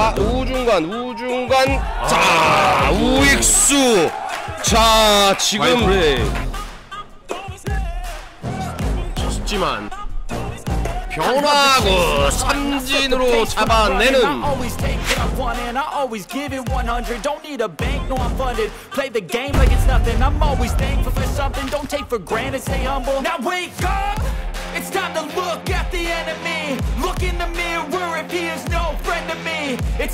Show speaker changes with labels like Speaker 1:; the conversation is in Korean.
Speaker 1: 아 우중간 우중간. 자 우익수. 자 지금.
Speaker 2: 쉽지만
Speaker 1: 변화구 삼진으로 잡아내는
Speaker 3: It